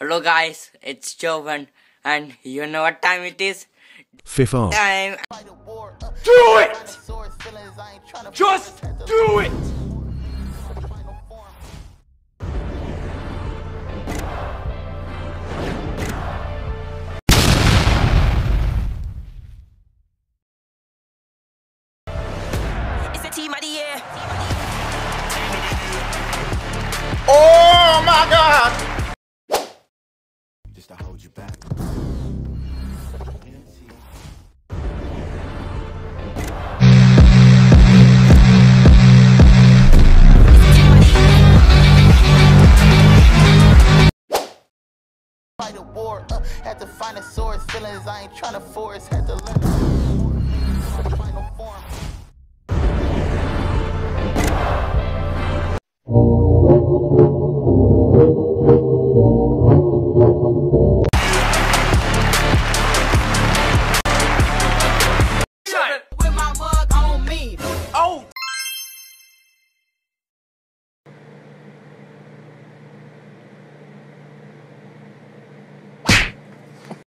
Hello guys, it's Jovan and you know what time it is? Fifth arm. Time. Do it! Just do it! It's the team of the year. Oh my god! Just to hold you back. fight a war. Uh, had to find a source. Feelings I ain't trying to force. Had to.